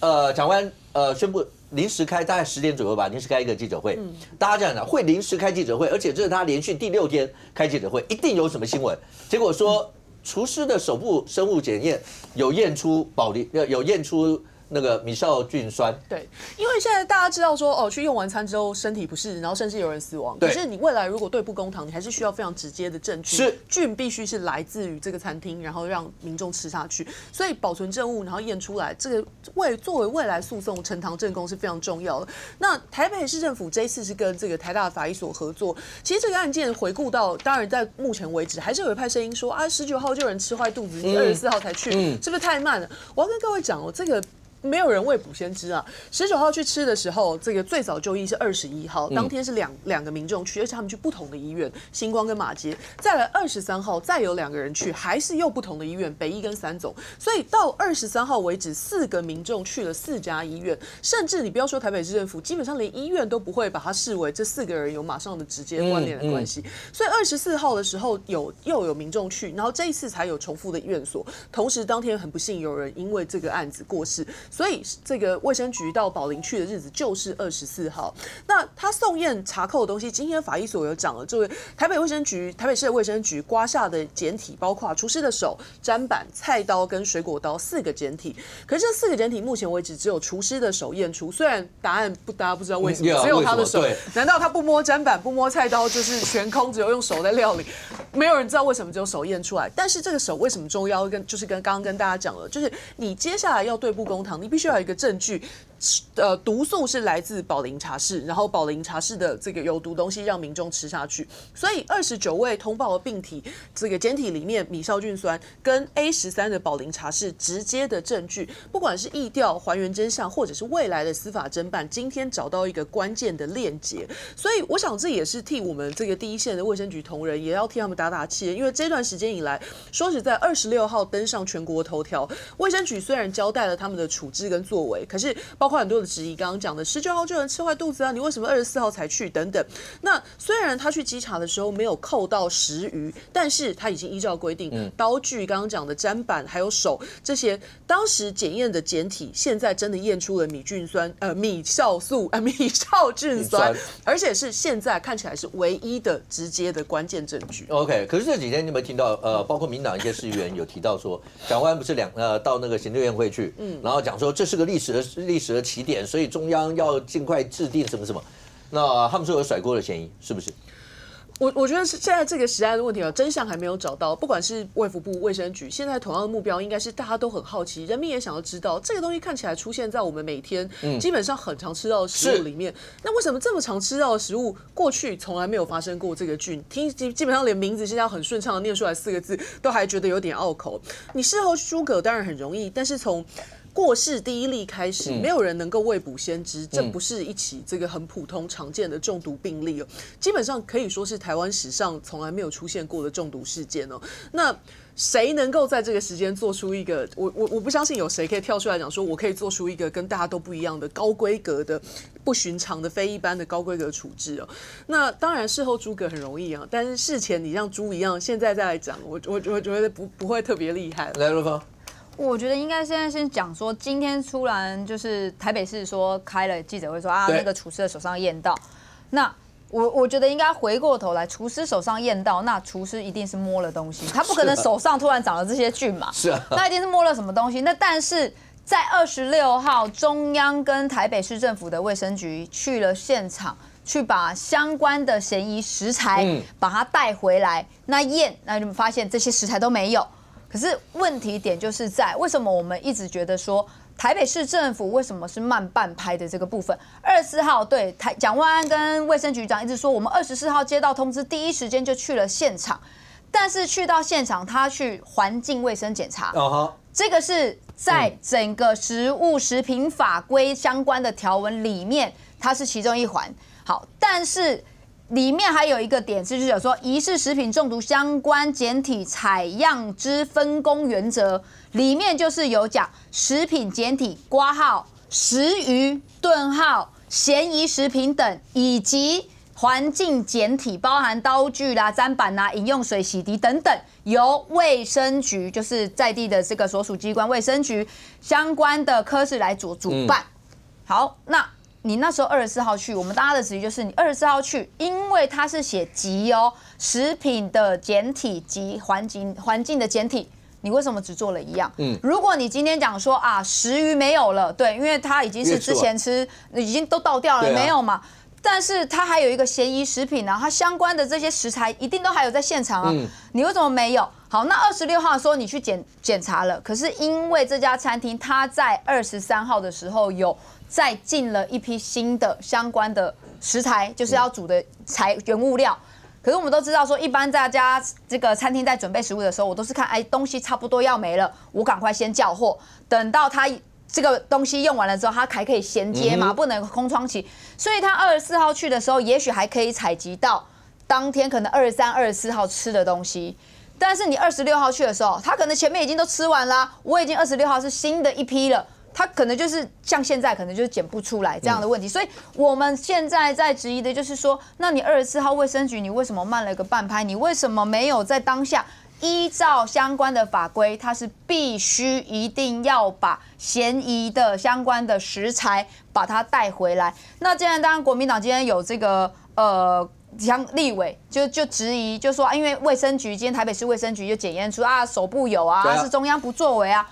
呃，长官呃宣布临时开，大概十点左右吧，临时开一个记者会。大家这样讲，会临时开记者会，而且这是他连续第六天开记者会，一定有什么新闻。结果说，厨师的手部生物检验有验出保龄，呃有验出那个米绍菌酸。对，因为现在大家知道说，哦，去用完餐之后身体不适，然后甚至有人死亡。对可是你未来如果对簿公堂，你还是需要非常直接的证据。是菌必须是来自于这个餐厅，然后让民众吃下去。所以保存证物，然后验出来，这个为作为未来诉讼呈堂证供是非常重要的。那台北市政府这一次是跟这个台大法医所合作。其实这个案件回顾到，当然在目前为止，还是有一派声音说啊，十九号就有人吃坏肚子，你二十四号才去，是不是太慢了？我要跟各位讲哦，这个。没有人未卜先知啊！十九号去吃的时候，这个最早就医是二十一号，当天是两两个民众去，而且他们去不同的医院，星光跟马街。再来二十三号，再有两个人去，还是又不同的医院，北医跟三总。所以到二十三号为止，四个民众去了四家医院，甚至你不要说台北市政府，基本上连医院都不会把它视为这四个人有马上的直接关联的关系。所以二十四号的时候有又有民众去，然后这一次才有重复的院所。同时当天很不幸有人因为这个案子过世，所以这个卫生局到宝林去的日子就是二十四号。那他送验查扣的东西，今天法医所有讲了，这位台北卫生局、台北市的卫生局刮下的简体，包括厨师的手、砧板、菜刀跟水果刀四个简体。可是这四个简体目前为止只有厨师的手验出，虽然答案不大家不知道为什么，嗯只有他的手。难道他不摸砧板、不摸菜刀，就是悬空，只有用手在料理？没有人知道为什么只有手验出来。但是这个手为什么重要？跟就是跟刚刚跟大家讲了，就是你接下来要对簿公堂，你必须要有一个证据。呃，毒素是来自宝林茶室，然后宝林茶室的这个有毒东西让民众吃下去，所以二十九位通报的病体，这个检体里面米硝菌酸跟 A 十三的宝林茶室直接的证据，不管是意调还原真相，或者是未来的司法侦办，今天找到一个关键的链接，所以我想这也是替我们这个第一线的卫生局同仁，也要替他们打打气，因为这段时间以来，说实在，二十六号登上全国头条，卫生局虽然交代了他们的处置跟作为，可是包括很多的质疑，刚刚讲的十九号就能吃坏肚子啊，你为什么二十四号才去等等。那虽然他去稽查的时候没有扣到食鱼，但是他已经依照规定，刀具刚刚讲的砧板还有手这些，当时检验的检体，现在真的验出了米菌酸，呃，米酵素，呃，米酵菌酸酸，而且是现在看起来是唯一的直接的关键证据。OK，可是这几天你有没有听到？呃，包括民党一些市议员有提到说，蒋万不是两呃到那个行政院会去，嗯，然后讲说这是个历史的历史的起点，所以中央要尽快制定什么什么。那他们说有甩锅的嫌疑，是不是？我我觉得是现在这个时代的问题啊，真相还没有找到。不管是卫福部、卫生局，现在同样的目标应该是大家都很好奇，人民也想要知道这个东西看起来出现在我们每天、基本上很常吃到的食物里面。那为什么这么常吃到的食物，过去从来没有发生过这个菌？听基基本上连名字现在很顺畅的念出来四个字，都还觉得有点拗口。你事后诸葛当然很容易，但是从过世第一例开始，没有人能够未卜先知，这不是一起这个很普通常见的中毒病例哦，基本上可以说是台湾史上从来没有出现过的中毒事件哦。那谁能够在这个时间做出一个，我我我不相信有谁可以跳出来讲说，我可以做出一个跟大家都不一样的高规格的、不寻常的、非一般的高规格处置哦。那当然事后诸葛很容易啊，但是事前你像猪一样，现在再来讲，我我我觉得不不会特别厉害。来，罗芳，我觉得应该现在先讲说，今天突然就是台北市说开了记者会说啊，那个厨师的手上验到，那我我觉得应该回过头来，厨师手上验到，那厨师一定是摸了东西，他不可能手上突然长了这些菌嘛，是啊那一定是摸了什么东西。那但是在二十六号，中央跟台北市政府的卫生局去了现场。去把相关的嫌疑食材嗯把它带回来，那验，那你们发现这些食材都没有。可是问题点就是在为什么我们一直觉得说台北市政府为什么是慢半拍的这个部分？二十四号对台蒋万安跟卫生局长一直说，我们二十四号接到通知，第一时间就去了现场，但是去到现场他去环境卫生检查，这个是在整个食物食品法规相关的条文里面，它是其中一环。好，但是里面还有一个点是，就是有说疑似食品中毒相关检体采样之分工原则，里面就是有讲食品检体挂号、食鱼、顿号、嫌疑食品等，以及环境检体，包含刀具啦、砧板啦、饮用水、洗涤等等，由卫生局就是在地的这个所属机关卫生局相关的科室来主主办。好，那你那时候二十四号去，我们大家的质疑就是你二十四号去，因为它是写集哦，食品的简体及环境环境的简体。你为什么只做了一样？嗯，如果你今天讲说啊，食鱼没有了，对，因为它已经是之前吃，已经都倒掉了，啊没有嘛。但是它还有一个嫌疑食品啊，它相关的这些食材一定都还有在现场啊，你为什么没有？好，那二十六号说你去检检查了，可是因为这家餐厅它在二十三号的时候有再进了一批新的相关的食材，就是要煮的材原物料。可是我们都知道，说一般大家这个餐厅在准备食物的时候，我都是看，哎，东西差不多要没了，我赶快先叫货，等到它这个东西用完了之后，它还可以衔接嘛，不能空窗期。所以他二十四号去的时候，也许还可以采集到当天可能二十三、二十四号吃的东西。但是你二十六号去的时候，他可能前面已经都吃完啦，我已经二十六号是新的一批了。他可能就是像现在可能就是检不出来这样的问题，所以我们现在在质疑的就是说，那你二十四号卫生局你为什么慢了一个半拍？你为什么没有在当下依照相关的法规，它是必须一定要把嫌疑的相关的食材把它带回来？那既然当然国民党今天有这个呃。像立委就就质疑，就说、啊、因为卫生局今天台北市卫生局就检验出啊手部有啊，对啊是中央不作为啊。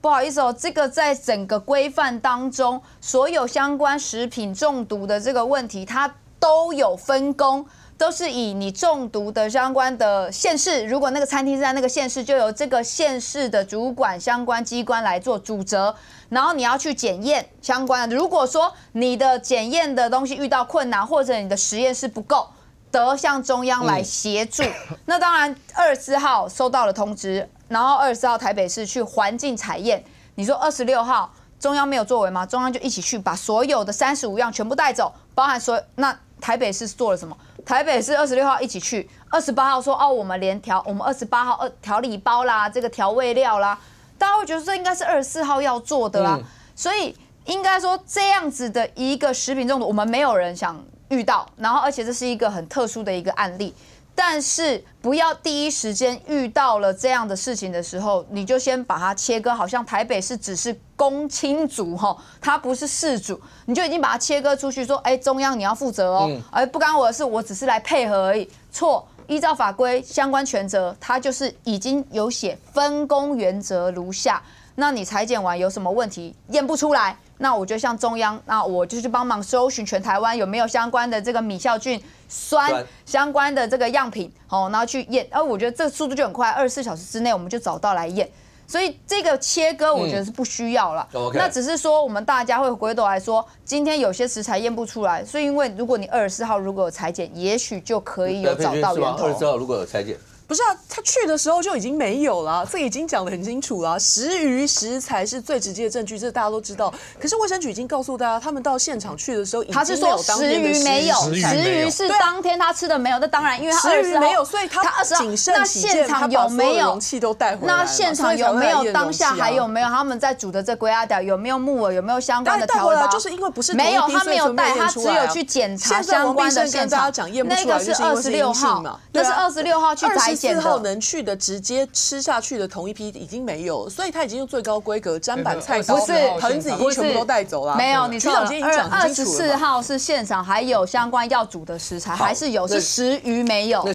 不好意思哦，这个在整个规范当中，所有相关食品中毒的这个问题，它都有分工，都是以你中毒的相关的县市，如果那个餐厅是在那个县市，就由这个县市的主管相关机关来做主责，然后你要去检验相关的。如果说你的检验的东西遇到困难，或者你的实验室不够，得向中央来协助。那当然，二十四号收到了通知，然后二十四号台北市去环境采验。你说二十六号中央没有作为吗？中央就一起去把所有的三十五样全部带走，包含所有那台北市做了什么？台北市二十六号一起去，二十八号说哦，我们连调我们二十八号二调理包啦，这个调味料啦，大家会觉得这应该是二十四号要做的啦，所以应该说这样子的一个食品中毒，我们没有人想遇到，然后而且这是一个很特殊的一个案例。但是不要第一时间遇到了这样的事情的时候，你就先把它切割，好像台北市只是公亲族哈，它不是事主，你就已经把它切割出去，说，哎，中央你要负责哦，而不干我的事，我只是来配合而已。错，依照法规相关权责，它就是已经有写分工原则如下。那你裁剪完有什么问题验不出来，那我就向中央，那我就去帮忙搜寻全台湾有没有相关的这个米酵菌酸酸相关的这个样品，哦，然后去验。而我觉得这个速度就很快，二十四小时之内我们就找到来验。所以这个切割我觉得是不需要了。那只是说我们大家会回头来说，今天有些食材验不出来，所以因为如果你二十四号如果有裁剪，也许就可以有找到源头。二十四号如果有裁剪，不是啊，他去的时候就已经没有了，这已经讲得很清楚了。食鱼食材是最直接的证据，这大家都知道。可是卫生局已经告诉大家，他们到现场去的时候，他是说食鱼没有，食鱼是当天他吃的没有，那当然，因为他食二十鱼没有，所以他他二那，现场有没有容器都带回来那现场有没有当下还有？没有他们在煮的这龟阿屌有没有木耳有没有相关的调味包？当然带回来就是因为不是没有，他没有带，他只有去检查相关的现场那个二十就是因为是六号那是二十六号去裁四号。能去的直接吃下去的同一批已经没有，所以他已经用最高规格砧板菜刀、不是盆子已经全部都带走了。没有，你错了。局长今天已经讲二十很清楚了嘛。四号是现场还有相关要煮的食材，还是有，是食鱼没有。